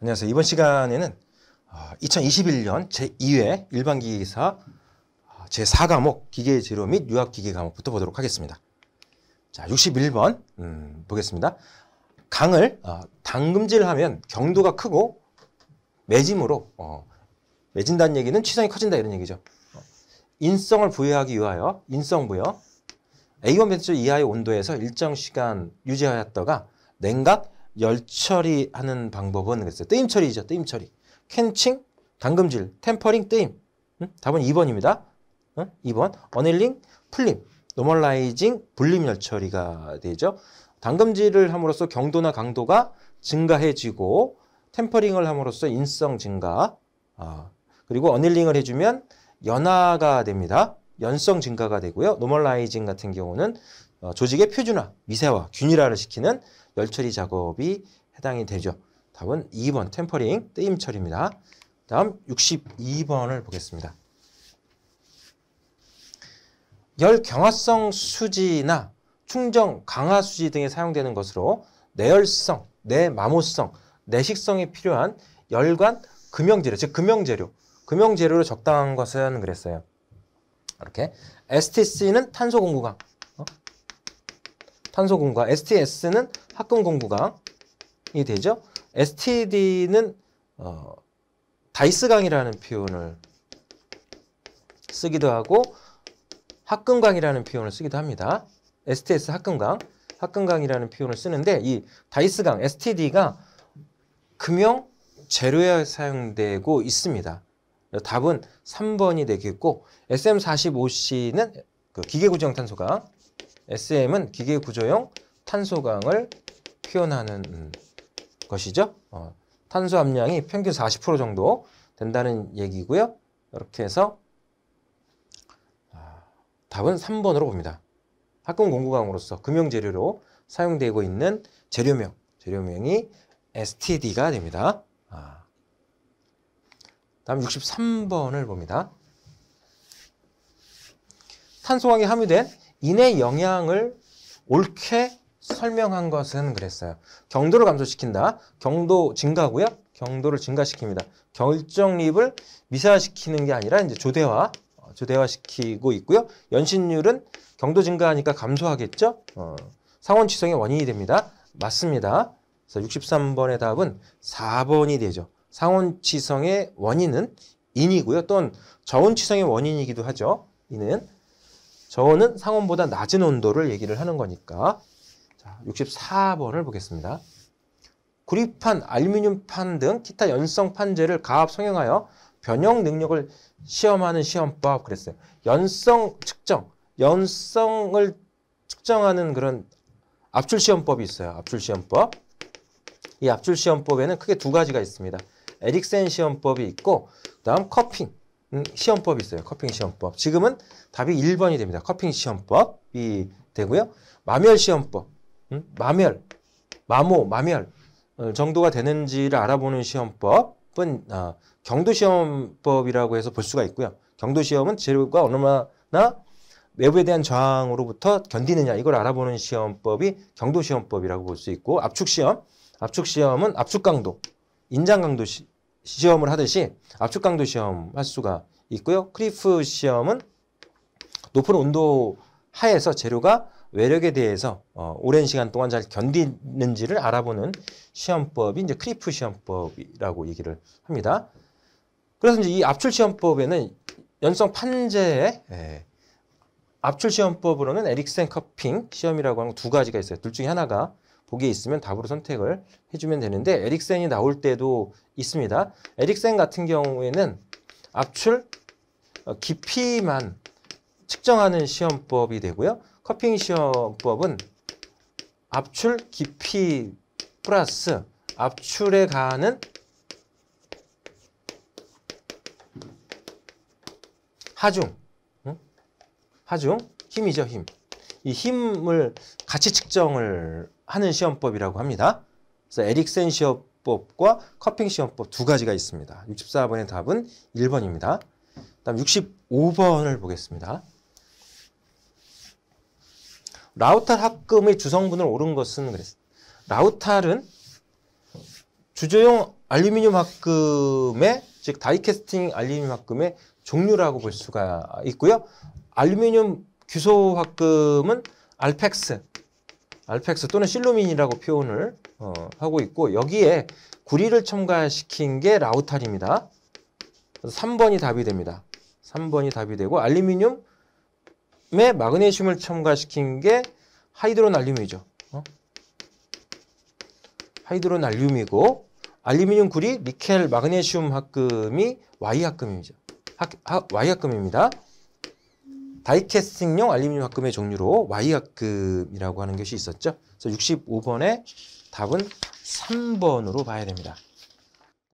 안녕하세요. 이번 시간에는 2021년 제2회 일반기사 제4과목 기계재료 및 유학기계 과목부터 보도록 하겠습니다. 자, 61번 음, 보겠습니다. 강을 어, 당금질하면 경도가 크고 매짐으로 어, 매진다는 얘기는 취성이 커진다 이런 얘기죠. 인성을 부여하기 위하여 인성 부여 A1 벤츠 이하의 온도에서 일정 시간 유지하였다가 냉각 열 처리하는 방법은 그랬어요. 뜨임 처리죠. 뜨임 처리. 퀜칭, 담금질, 템퍼링, 뜨임. 응? 답은 2번입니다. 응? 2번. 어닐링, 풀림, 노멀라이징, 불림 열 처리가 되죠. 담금질을 함으로써 경도나 강도가 증가해지고 템퍼링을 함으로써 인성 증가 아, 그리고 어닐링을 해주면 연화가 됩니다. 연성 증가가 되고요. 노멀라이징 같은 경우는 어, 조직의 표준화, 미세화, 균일화를 시키는 열 처리 작업이 해당이 되죠. 답은 2번 템퍼링 뜨임 처리입니다. 다음 62번을 보겠습니다. 열 경화성 수지나 충정 강화 수지 등에 사용되는 것으로 내열성, 내마모성, 내식성이 필요한 열관 금형재료, 즉 금형재료, 금형재료로 적당한 것은 그랬어요. 이렇게 STC는 탄소 공구강, 어? 탄소 공구강, STS는 합금 공구강이 되죠. STD는 어, 다이스강이라는 표현을 쓰기도 하고 합금강이라는 표현을 쓰기도 합니다. STS 합금강, 합금강이라는 표현을 쓰는데 이 다이스강, STD가 금형 재료에 사용되고 있습니다. 답은 3번이 되겠고 SM45C는 그 기계구조용 탄소강, SM은 기계 구조용 탄소강을 표현하는 것이죠. 어, 탄소 함량이 평균 40% 정도 된다는 얘기고요. 이렇게 해서 아, 답은 3번으로 봅니다. 학금 공구강으로서 금형재료로 사용되고 있는 재료명, 재료명이 STD가 됩니다. 아. 다음 63번을 봅니다. 탄소강에 함유된 인의 영향을 옳게 설명한 것은 그랬어요. 경도를 감소시킨다. 경도 증가고요. 경도를 증가시킵니다. 결정립을 미세화시키는 게 아니라 이제 조대화, 어, 조대화시키고 있고요. 연신율은 경도 증가하니까 감소하겠죠. 어, 상온 취성의 원인이 됩니다. 맞습니다. 그래서 63번의 답은 4번이 되죠. 상온 취성의 원인은 인이고요. 또는 저온 취성의 원인이기도 하죠. 이는 저온은 상온보다 낮은 온도를 얘기를 하는 거니까 64번을 보겠습니다. 구리판, 알루미늄판 등 기타 연성 판재를 가압 성형하여 변형 능력을 시험하는 시험법 그랬어요. 연성 측정, 연성을 측정하는 그런 압출 시험법이 있어요. 압출 시험법. 이 압출 시험법에는 크게 두 가지가 있습니다. 에릭센 시험법이 있고 그다음 커핑 시험법이 있어요. 커핑 시험법. 지금은 답이 1번이 됩니다. 커핑 시험법이 되고요. 마멸 시험법. 음? 마멸, 마모, 마멸 어, 정도가 되는지를 알아보는 시험법은 어, 경도 시험법이라고 해서 볼 수가 있고요. 경도 시험은 재료가 얼마나 외부에 대한 저항으로부터 견디느냐 이걸 알아보는 시험법이 경도 시험법이라고 볼 수 있고 압축 시험, 압축 시험은 압축 강도, 인장 강도 시, 시험을 하듯이 압축 강도 시험 할 수가 있고요. 크리프 시험은 높은 온도 하에서 재료가 외력에 대해서 어, 오랜 시간 동안 잘 견디는지를 알아보는 시험법이 이제 크리프 시험법이라고 얘기를 합니다. 그래서 이제 이 압출 시험법에는 연성 판재의 예, 압출 시험법으로는 에릭센 cupping 시험이라고 하는 두 가지가 있어요. 둘 중에 하나가 보기에 있으면 답으로 선택을 해주면 되는데 에릭센이 나올 때도 있습니다. 에릭센 같은 경우에는 압출 어, 깊이만 측정하는 시험법이 되고요. cupping 시험법은 압출 깊이 플러스 압출에 가는 하중, 응? 하중, 힘이죠, 힘. 이 힘을 같이 측정을 하는 시험법이라고 합니다. 그래서 에릭센 시험법과 커핑 시험법 두 가지가 있습니다. 64번의 답은 1번입니다. 다음 65번을 보겠습니다. 라우탈 합금의 주성분을 오른 것은 그랬어. 라우탈은 주조용 알루미늄 합금의 즉 다이캐스팅 알루미늄 합금의 종류라고 볼 수가 있고요. 알루미늄 규소 합금은 알펙스, 알펙스 또는 실루민이라고 표현을 어, 하고 있고 여기에 구리를 첨가시킨 게 라우탈입니다. 그래서 3번이 답이 됩니다. 3번이 답이 되고 알루미늄에 마그네슘을 첨가시킨 게 하이드로 날륨이죠. 어? 하이드로 날륨이고 알루미늄 구리 니켈 마그네슘 합금이 Y 합금이죠. 하, 하, Y 합금입니다. 다이캐스팅용 알루미늄 합금의 종류로 Y 합금이라고 하는 것이 있었죠. 그래서 65번의 답은 3번으로 봐야 됩니다.